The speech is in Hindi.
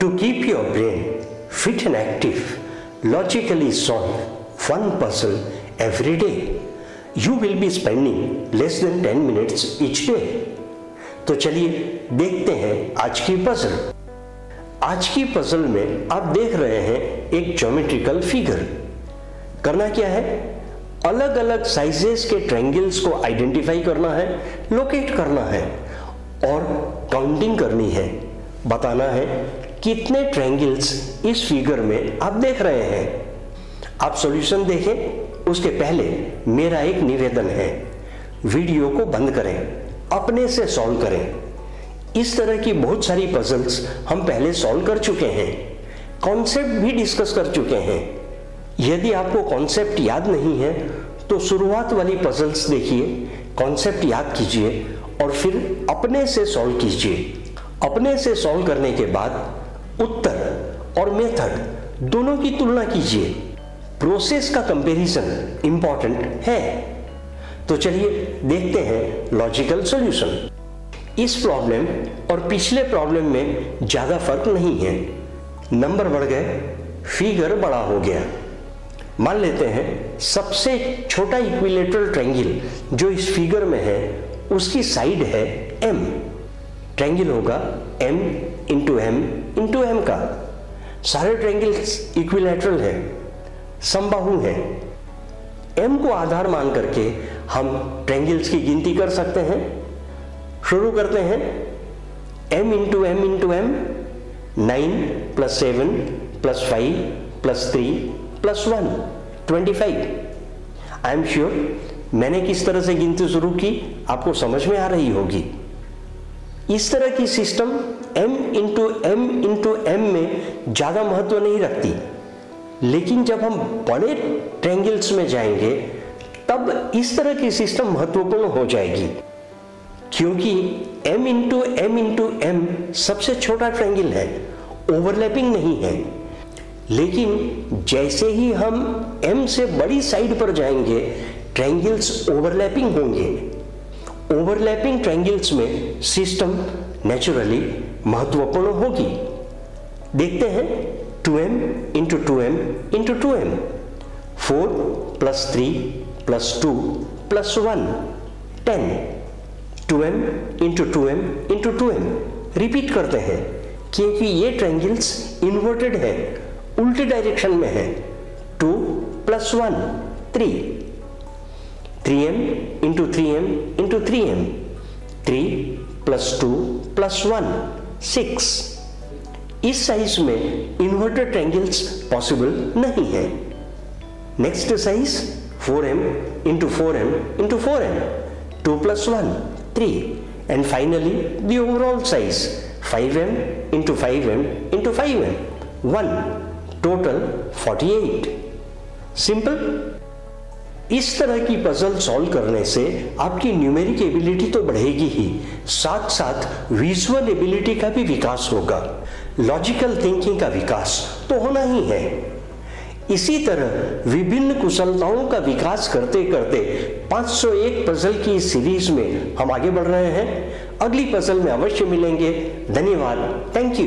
To keep your brain fit and active, logically solve one puzzle every day. You will be spending less than 10 minutes each day. तो चलिए देखते हैं आज की पजल आज की पजल में आप देख रहे हैं एक ज्योमेट्रिकल फिगर करना क्या है अलग अलग साइजेस के ट्रायंगल्स को आइडेंटिफाई करना है लोकेट करना है और काउंटिंग करनी है बताना है कितने ट्रायंगल्स इस फिगर में आप देख रहे हैं? आप सॉल्यूशन देखें, उसके पहले मेरा एक निवेदन है। वीडियो को बंद करें, अपने से सॉल्व करें। इस तरह की बहुत सारी पजल्स हम पहले सॉल्व कर चुके हैं। कॉन्सेप्ट भी डिस्कस कर चुके हैं। यदि आपको कॉन्सेप्ट याद नहीं है तो शुरुआत वाली पजल्स देखिए कॉन्सेप्ट याद कीजिए और फिर अपने से सॉल्व कीजिए। अपने से सॉल्व करने के बाद उत्तर और मेथड दोनों की तुलना कीजिए। प्रोसेस का कंपैरिजन इंपॉर्टेंट है। तो चलिए देखते हैं लॉजिकल सॉल्यूशन इस प्रॉब्लम और पिछले प्रॉब्लम में ज़्यादा फ़र्क नहीं है। नंबर बढ़ गए फिगर बड़ा हो गया। मान लेते हैं सबसे छोटा इक्विलेटरल ट्रायंगल जो इस फिगर में है, उसकी साइड है एम ट्रायंगल होगा m into m into m का। सारे ट्रायंगल्स इक्विलेटरल है, समबाहु है। एम को आधार मान करके हम ट्रायंगल्स की गिनती कर सकते हैं। शुरू करते हैं। M into m into m nine plus seven plus five plus three plus one twenty five I am sure मैंने किस तरह से गिनती शुरू की, आपको समझ में आ रही होगी। इस तरह की system m into m into m में ज़्यादा महत्व नहीं रखती। लेकिन जब हम बड़े ट्रेंगल्स में जाएँगे, तब इस तरह की सिस्टम महत्वपूर्ण हो जाएगी। क्योंकि m into m into m सबसे छोटा ट्रेंगल है ओवरलैपिंग नहीं है। लेकिन जैसे ही हम m से बड़ी साइड पर जाएँगे ट्रेंगल्स ओवरलैपिंग होंगे। ओवरलैपिंग ट्रायंगल्स में सिस्टम नेचुरली महत्वपूर्ण होगी। देखते हैं 2m m into two m into two m. Four plus three plus two plus one ten two m into two m into two m. Repeat करते हैं, क्योंकि ये ट्रायंगल्स इन्वर्टेड है, उल्टे डायरेक्शन में है। Two plus one three three m into three m into three m three plus two plus one six इस साइज़ में इन्वर्टेड ट्रायंगल्स पॉसिबल नहीं है। Next size 4m into 4m into 4m 2 plus 1 3 and finally, the overall size 5m into 5m into 5m 1 total 48 simple इस तरह की पजल सॉल्व करने से आपकी न्यूमेरिक एबिलिटी तो बढ़ेगी ही। साथ साथ विजुअल एबिलिटी का भी विकास होगा। लॉजिकल थिंकिंग का विकास तो होना ही है। इसी तरह विभिन्न कुशलताओं का विकास करते करते 501 पजल की सीरीज़ में हम आगे बढ़ रहे हैं। अगली पजल में अवश्य मिलेंगे। धन्यवाद। Thank you